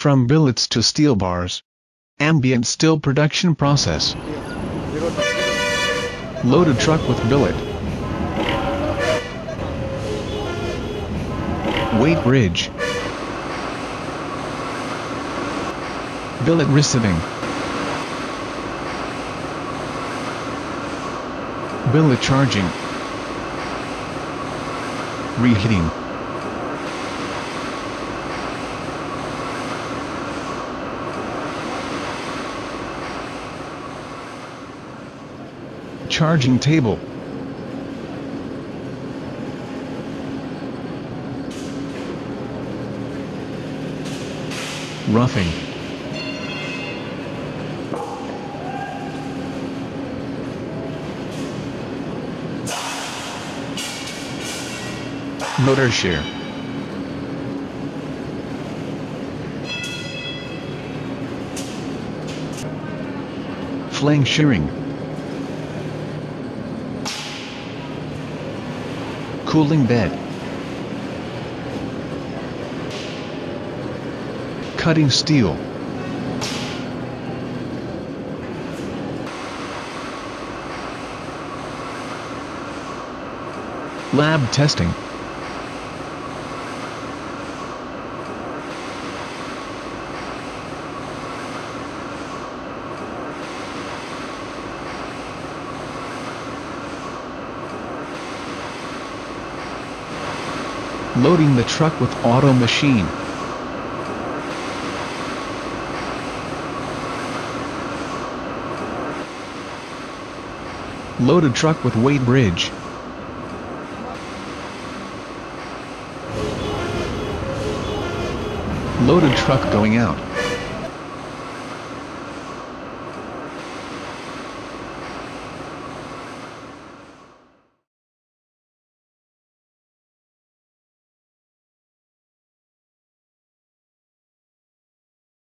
From billets to steel bars. Ambient steel production process. Loaded truck with billet. Weight bridge. Billet receiving. Billet charging. Reheating. Charging table. Roughing. Motor shear. Flank shearing. Cooling bed. Cutting steel. Lab testing. Loading the truck with auto machine. Loaded truck with weight bridge. Loaded truck going out.